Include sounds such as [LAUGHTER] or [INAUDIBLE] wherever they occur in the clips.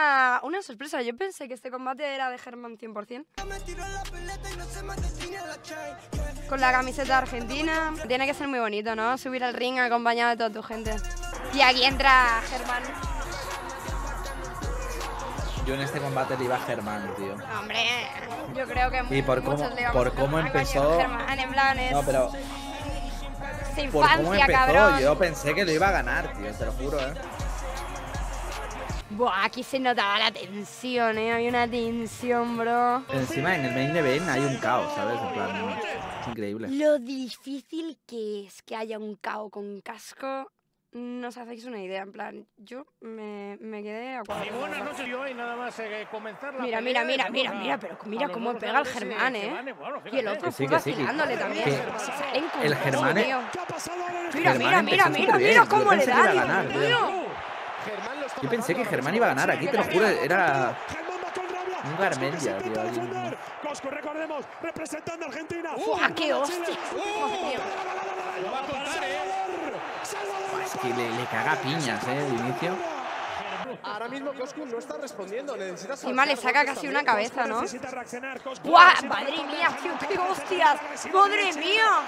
una, una sorpresa. Yo pensé que este combate era de Germán 100%. Con la camiseta argentina. Tiene que ser muy bonito, ¿no? Subir al ring acompañado de toda tu gente. Y aquí entra Germán. Yo en este combate le iba a Germán, tío. Hombre, yo creo que Y por cómo- le por cómo empezó- Germán, en plan es No, pero por cómo empezó, cabrón. yo pensé que lo iba a ganar, tío, te lo juro, eh. Buah, aquí se notaba la tensión, ¿eh? Había una tensión, bro. Encima en el main event hay un caos, ¿sabes? En plan, es increíble. Lo difícil que es que haya un cao con casco, no os hacéis una idea. En plan, yo me, me quedé a cuadro. Y buenas noches, yo y nada más eh, comenzar la Mira, mira, mira, mira, mira, pero mira cómo pega el Germán, ¿eh? Y el otro fue vacilándole también. que Se salen con el Germán. Mira, mira, mira, mira, mira cómo le da, Dios mío. Yo pensé que Germán iba a ganar aquí, te lo juro, era un Garmendia, tío. Cosco, recordemos, representando a Argentina. ¡Fua, qué hostia! Lo va a contar, ¿eh? Es que le, le caga piñas, eh, de inicio. Ahora mismo Coscu no está respondiendo. Necesita Encima le saca casi una cabeza, ¿no? ¡Buah! ¡Madre mía, tío! ¡Qué hostias! ¡Madre mía!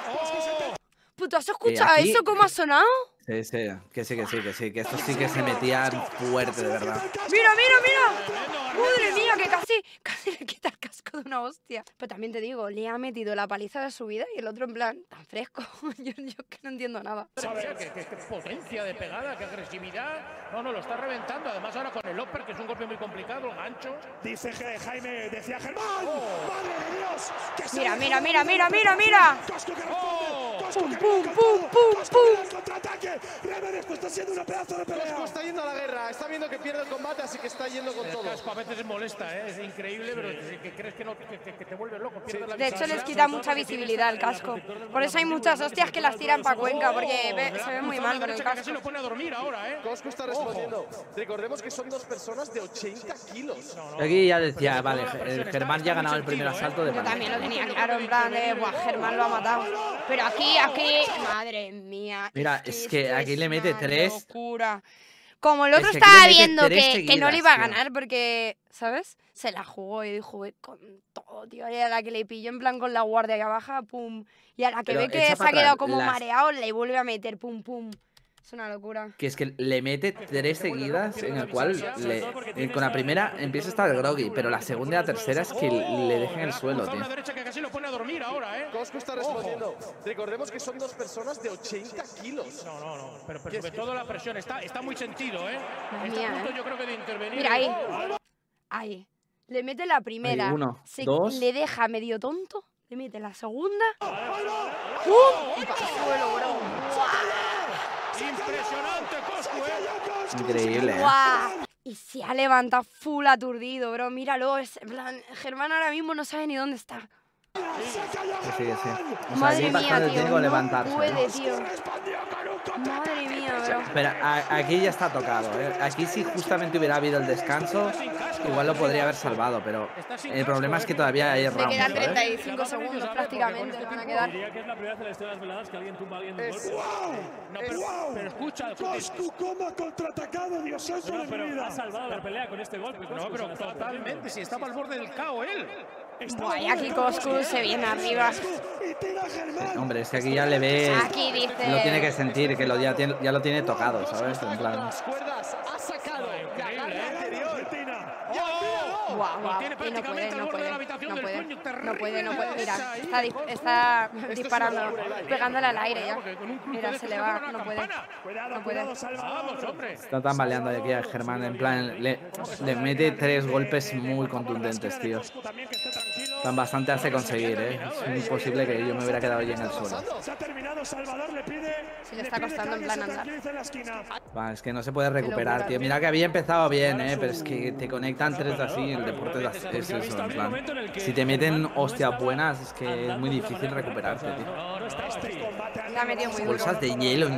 Puto, ¿has escuchado aquí- eso? ¿Cómo ha sonado? Sí, sí, que sí, que sí, que sí, que estos sí que se metían fuerte, de verdad. ¡Mira, mira, mira! ¡Madre mía! Que casi, casi le quita el casco de una hostia. Pero también te digo, le ha metido la paliza de su vida y el otro en plan, tan fresco. [LAUGHS] yo, yo que no entiendo nada. Mira, qué, qué- qué potencia de pegada, qué agresividad. No, no, lo está reventando. Además, ahora con el upper, que es un golpe muy complicado, el gancho. Dice que Jaime, decía Germán. ¡Madre de Dios! que se Mira, mira, mira, mira, mira, mira. Coscu que Pum, pum, pum, Coscu pum. En el contraataque. Rever, esto está siendo una pedazo de pelea. Coscu está yendo a la guerra. Está viendo que pierde el combate, así que está yendo con El todo. casco a veces es molesta, ¿eh? es increíble, pero que, que crees que, no, que, que- que te vuelve loco. pierdes la De hecho, les quita mucha visibilidad el casco. Por eso hay muchas hostias que las tiran para Cuenca, porque ve- se ve muy mal con el casco. lo pone a dormir ahora, ¿eh? Coscu está respondiendo. Recordemos que son dos personas de 80 kilos. Aquí ya decía, vale, Germán ya ha ganado el primer asalto de Yo también lo tenía claro, en plan de, buah, Germán lo ha matado. Pero aquí, aquí, madre mía. Mira, es que aquí es le mete tres. locura. Como el otro Es que estaba viendo que, que no le iba a tío. ganar porque, ¿sabes? Se la jugó y dijo, "Voy con todo, tío. Y a la que le pilló en plan con la guardia que baja, pum. Y a la que Pero ve que se ha quedado como las- mareado, le vuelve a meter, pum, pum. Es una locura. Que es que le mete tres seguidas en el cual le- eh, con la primera empieza a estar groggy, pero la segunda y la tercera es que le deja en el suelo, tío. una derecha que casi lo pone a dormir ahora, ¿eh? Coscu está respondiendo. Recordemos que son dos personas de 80 kilos. No, no, no. Pero, pero sobre todo la presión. Está, está muy sentido, ¿eh? Madre Está a mía, punto, ¿eh? yo creo que de intervenir. Mira ahí. Oh, Ahí. Le mete la primera. uno, se dos. Le deja medio tonto. Le mete la segunda. ¡Pum! Y para el suelo, bro. Impresionante, Coscu, ¿eh? Increíble, ¿eh? ¡Guau! Y se ha levantado full aturdido, bro. Míralo. Es, en plan, Germán ahora mismo no sabe ni dónde está. Sí, que sí. O sea, Madre mía, tío. No levantarse. puede, ¿eh? tío. Madre mía, bro. Pero a- aquí ya está tocado, ¿eh? Aquí si justamente hubiera habido el descanso, igual lo podría haber salvado, pero el problema es que todavía hay rounds, quedan ¿sabes? 35 segundos prácticamente. Van a quedar. Diría que es la primera vez en la historia de las veladas que alguien tumba a alguien de un Es- golpe. No, pero, pero escucha, Coscu, cómo ha contraatacado, Dios No, de mi vida. ha salvado la pelea con este golpe. no, pero totalmente. Si estaba al borde del cao él. Buah, y aquí Coscu se viene arriba. Hombre, es que aquí ya le ve... Aquí dice. Lo tiene que sentir, que lo ya, tiene, ya lo tiene tocado, ¿sabes? En plan... Las cuerdas ha sacado la garra anterior. Argentina. Guau, Lo guau, tiene y no puede, al no de puede, la habitación no del puede, no puede, no puede, mira, está, disparando, pegándole al aire ya. Mira, se le va, no puede, no puede. Está tambaleando de aquí a Germán, en plan, le, le mete tres golpes muy contundentes, tío. Tan bastante hace conseguir, ¿eh? Es muy posible que yo me hubiera quedado allí en el suelo. Se ha terminado, Salvador le pide. Se le está costando en plan andar. Va, es que no se puede recuperar, tío. Mira que había empezado bien, ¿eh? Pero es que te conectan tres así, el deporte es así- es eso, en plan. Si te meten hostias buenas, es que es muy difícil recuperarte, tío. Este ha metido muy. Bolsas de hielo,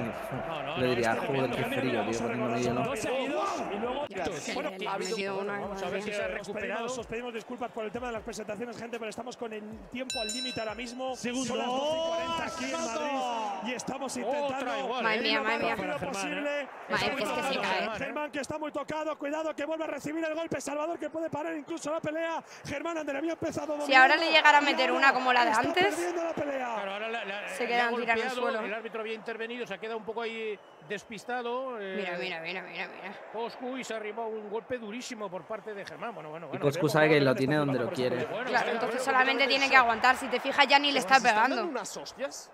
le diría, joder, qué frío, tío, poniéndome hielo. Dos seguidos. Y luego, Sí, bueno, ha metido una. Vamos a ver si se ha Os recuperado. pedimos, os pedimos disculpas por el tema de las presentaciones, gente, pero estamos con el tiempo al límite ahora mismo. Segundo. Son las 12 y 40 aquí en Madrid y estamos intentando Madre ¿eh? mía, madre mía. posible. Madre, Está es que se cae. Germán que está muy tocado, cuidado que vuelve a recibir el golpe. Salvador que puede parar incluso la pelea. Germán Ander había empezado. Si ahora le llegara a meter una como la de antes, la la- la- Se quedan golpeado, suelo. El árbitro había intervenido, se ha quedado un poco ahí despistado. eh, Mira, mira, mira, mira, mira. Coscu y se arribó un golpe durísimo por parte de Germán. Bueno, bueno, Y bueno. Coscu sabe que lo tiene donde lo quiere. Bueno, Claro, entonces solamente tiene que aguantar. Si te fijas, ya ni le está ¿Se están dando pegando. unas hostias?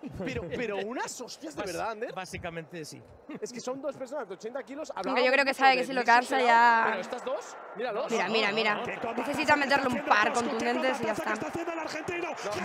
[LAUGHS] Pero, pero unas hostias de verdad, Ander. básicamente sí. Es que son dos personas de 80 kilos. Aunque yo creo que sabe que si lo cansa ya- Pero estas dos, míralos. Mira, mira, mira. Necesita meterle un par contundentes y ya está.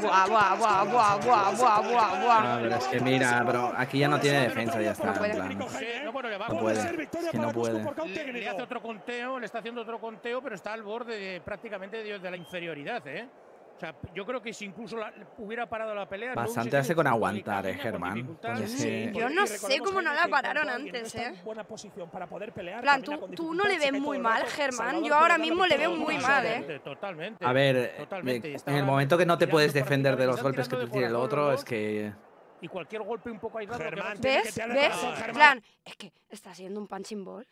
Buah, buah, buah, buah, buah, buah, buah, buah. No, pero es que mira, bro, aquí ya no tiene defensa, ya está. No puede. No, puede. Es que no puede. Le, le hace otro conteo, le está haciendo otro conteo, pero está al borde de, prácticamente de, de la inferioridad, ¿eh? O sea, yo creo que si incluso la- hubiera parado la pelea. Bastante hace con aguantar, eh, Germán. Sí, yo no sé cómo no la pararon antes, ¿eh? buena posición para poder pelear. En plan, tú, tú no le ves muy mal. Germán. Yo ahora mismo le veo muy mal, ¿eh? Totalmente, totalmente. A ver, Totalmente, y en el momento que no te puedes defender de los golpes que te tire el otro, es que. Y cualquier golpe un poco aislado. lo que Germán, va a- tiene que ¿Ves? ¿Ves? plan, es que está haciendo un punching ball.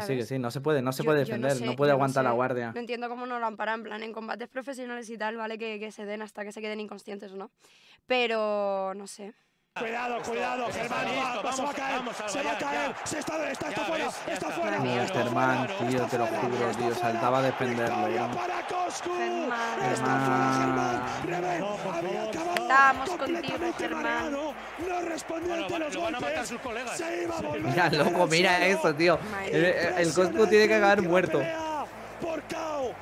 Que sí, que sí, no se puede, no se Yo- puede defender, sé, no puede aguantar la sé. guardia. No entiendo cómo no lo han parado, en plan, en combates profesionales y tal, ¿vale? Que, que se den hasta que se queden inconscientes o no. Pero, no sé. Cuidado, cuidado, esto Germán, está va, listo, va, se va a vamos, caer, vamos, Alba, se va a ya, caer, ya. se está, está, está Ya fuera, ves, ya está está. fuera. No, está Germán, fuera, tío, te lo juro, tío, saltaba a defenderlo, bro. para Coscu. Germán. Está fuera Germán, Germán. No, por había acabado Estamos completamente contigo, Germán. mareado, no respondía Bueno, ante los lo golpes, sus colegas. se iba a volver Mira, loco, mira eso, tío. El, mía. el Coscu tiene que acabar muerto. por KO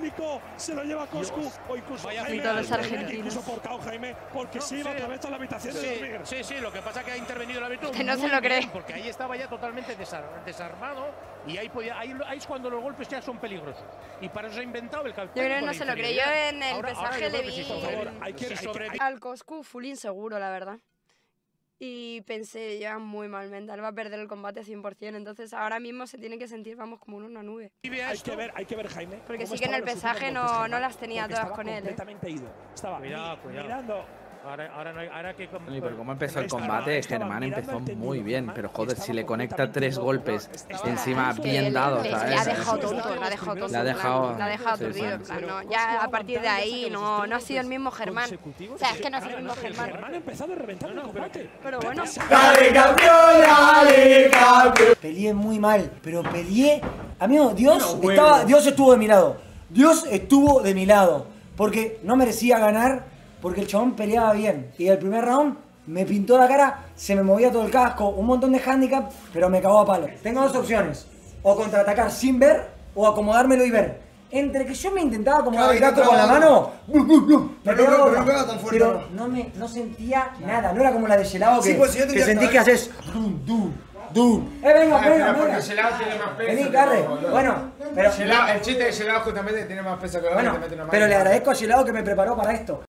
técnico, se lo lleva Coscu. O incluso Vaya Jaime, los Jaime, argentinos. Incluso Jaime, porque No, se iba sí. otra vez a la habitación de Sí, dormir. sí, sí, lo que pasa es que ha intervenido el árbitro. Que no se lo cree. bien, Porque ahí estaba ya totalmente desar- desarmado y ahí, podía, ahí, ahí es cuando los golpes ya son peligrosos. Y para eso ha inventado el Yo creo que no se lo creyó en el Ahora- ahora pesaje, yo le creo que sí, vi por favor, hay que- hay que- al Coscu full inseguro, la verdad. Y pensé, ya muy mal mental, va a perder el combate 100%. Entonces ahora mismo se tiene que sentir, vamos, como en una nube. Hay que ver, hay que ver, Jaime. Porque sí que en el pesaje no- no las tenía todas con él, ¿eh? completamente ido. Estaba Cuidado, mi- cuidado. mirando Ahora, ahora, no hay- ahora que. Oye, pero cómo empezó el combate, Germán mirando empezó muy bien, pero joder, si le conecta tres golpes Estaba- encima bien dados, ¿sabes? Le ha dejado tonto, la ha dejado tonto. Le ha en plan, dejado- La ha dejado sí, sí. aturdido, en plan, no. Ya a partir de ahí no, no ha sido el mismo Germán. O sea, es que no ha sido el mismo Germán. Germán ha empezado a reventar el combate. Pero bueno. Peleé muy mal, pero peleé. Amigo, Dios estaba, Dios estuvo de mi lado. Dios estuvo de mi lado. Porque no merecía ganar, porque el chabón peleaba bien. Y el primer round me pintó la cara, se me movía todo el casco, un montón de handicap, pero me cagó a palo. Tengo dos opciones: o contraatacar sin ver, o acomodármelo y ver. Entre que yo me intentaba acomodar el casco con la mano, Pero no- me, no sentía nada, no era como la de Gelado que, pues, que diría- sentís que haces dum, dum. Eh, venga, venga, porque gelado tiene más peso. Vení, que Carre. Bueno, pero, el chiste de gelado justamente tiene más peso que la bueno, pero le agradezco a Gelado que me preparó para esto.